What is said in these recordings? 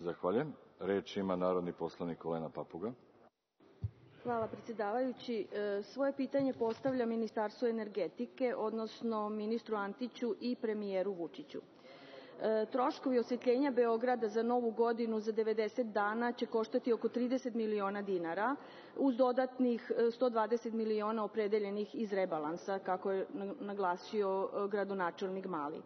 Zahvaljujem. Reč ima narodni poslanik Olena Papuga. Hvala predsedavajući. E, svoje pitanje postavlja Ministarstvu energetike, odnosno ministru Antiću i premijeru Vučiću. E, troškovi osvetljenja Beograda za novu godinu za 90 dana će koštati oko 30 miliona dinara, uz dodatnih 120 e, miliona opredeljenih iz rebalansa, kako je naglasio gradonačelnik Mali.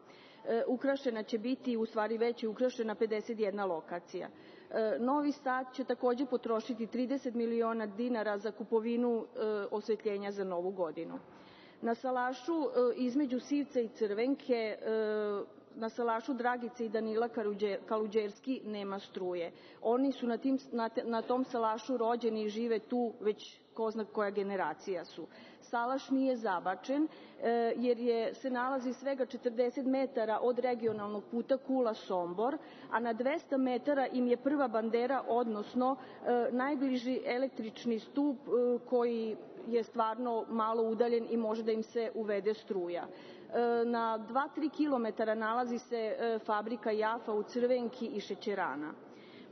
Ukrašena će biti, u stvari već je ukrašena 51 lokacija. E, Novi Sad će takođe potrošiti 30 miliona dinara za kupovinu e, osvetljenja za novu godinu. Na salašu e, između Sivca i Crvenke na salašu Dragice i Danila Kaluđerski nema struje. Oni su na, tim, na, na tom salašu rođeni i žive tu već ko zna koja generacija su. Salaš nije zabačen e, jer je, se nalazi svega 40 metara od regionalnog puta Kula-Sombor, a na 200 metara im je prva bandera, odnosno e, najbliži električni stup e, koji je stvarno malo udaljen i može da im se uvede struja. Na 2-3 km nalazi se fabrika Jafa u Crvenki i Šećerana.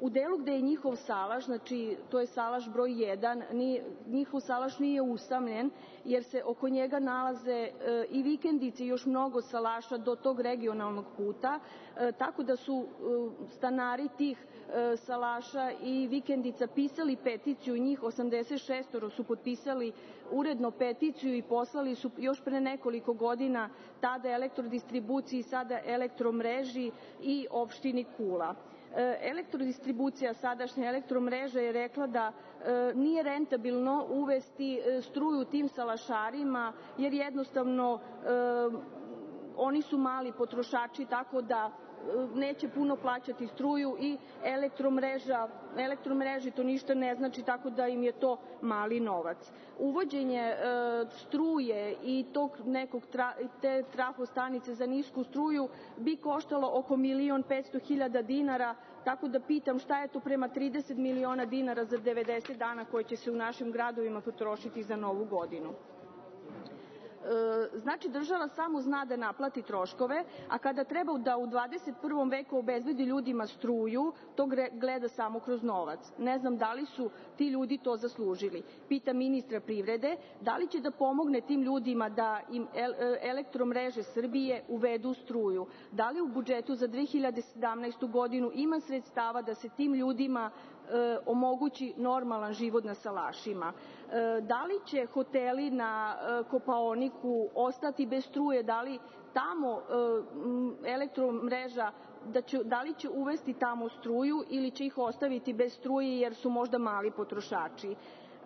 U delu gde je njihov salaš, znači to je salaš broj 1, njihov salaš nije usamljen jer se oko njega nalaze e, i vikendice i još mnogo salaša do tog regionalnog puta, e, tako da su e, stanari tih salaša i vikendica pisali peticiju, njih 86 su potpisali uredno peticiju i poslali su još pre nekoliko godina tada elektrodistribuciji, sada elektromreži i opštini Kula. E, elektrodistribucija, sadašnja elektromreža je rekla da e, nije rentabilno uvesti e, struju tim salašarima, jer jednostavno oni su mali potrošači, tako da neće puno plaćati struju i elektromreža, elektromreži to ništa ne znači, tako da im je to mali novac. Uvođenje e, struje i tog nekog tra, te trafostanice za nisku struju bi koštalo oko milion 500 hiljada dinara, tako da pitam šta je to prema 30 miliona dinara za 90 dana koje će se u našim gradovima potrošiti za novu godinu. Znači država samo zna da naplati troškove, a kada treba da u 21. veku obezbedi ljudima struju, to gleda samo kroz novac. Ne znam da li su ti ljudi to zaslužili. Pita ministra privrede, da li će da pomogne tim ljudima da im elektromreže Srbije uvedu struju? Da li u budžetu za 2017. godinu ima sredstava da se tim ljudima e, omogući normalan život na salašima? E, da li će hoteli na e, Kopaoniku ostati bez struje, da li tamo e, elektromreža da, da li će uvesti tamo struju ili će ih ostaviti bez struje jer su možda mali potrošači.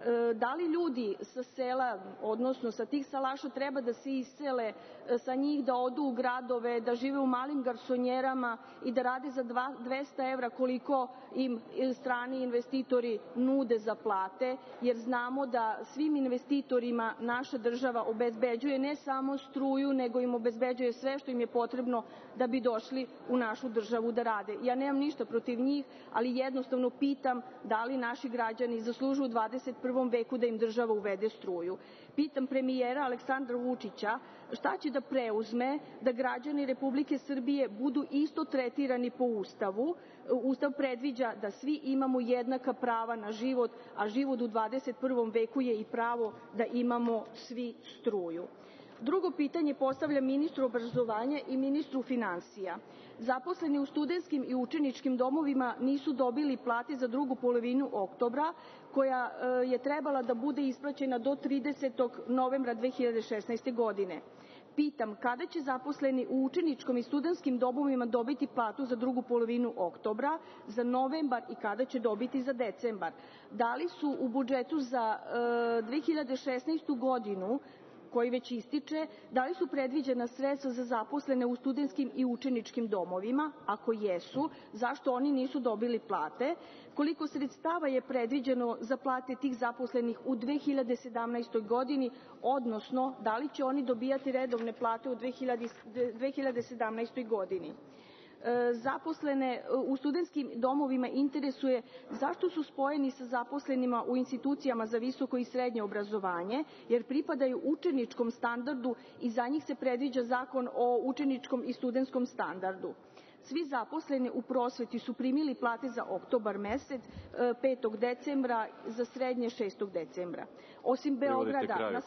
E, da li ljudi sa sela, odnosno sa tih salaša treba da se isele, e, sa njih da odu u gradove, da žive u malim garsonjerama i da rade za 200 evra koliko im strani investitori nude za plate, jer znamo da svim investitorima naša država obezbeđuje ne samo struju, nego im obezbeđuje sve što im je potrebno da bi došli u našu državu da rade. Ja nemam ništa protiv njih, ali jednostavno pitam da li naši građani zaslužuju 21 21. veku da im država uvede struju. Pitam premijera Aleksandra Vučića šta će da preuzme da građani Republike Srbije budu isto tretirani po Ustavu. Ustav predviđa da svi imamo jednaka prava na život, a život u 21. veku je i pravo da imamo svi struju. Drugo pitanje postavljam ministru obrazovanja i ministru finansija. Zaposleni u studentskim i učeničkim domovima nisu dobili plate za drugu polovinu oktobra, koja e, je trebala da bude isplaćena do 30. novembra 2016. godine. Pitam, kada će zaposleni u učeničkom i studentskim domovima dobiti platu za drugu polovinu oktobra, za novembar i kada će dobiti za decembar? Da li su u budžetu za 2016. E, godinu koji već ističe, da li su predviđena sredstva za zaposlene u studentskim i učeničkim domovima? Ako jesu, zašto oni nisu dobili plate? Koliko sredstava je predviđeno za plate tih zaposlenih u 2017. godini, odnosno da li će oni dobijati redovne plate u 2017. godini? E, zaposlene e, u studentskim domovima interesuje zašto su spojeni sa zaposlenima u institucijama za visoko i srednje obrazovanje, jer pripadaju učeničkom standardu i za njih se predviđa zakon o učeničkom i studentskom standardu. Svi zaposleni u prosveti su primili plate za oktobar mesec 5. decembra, za srednje 6. decembra. Osim Privodite Beograda...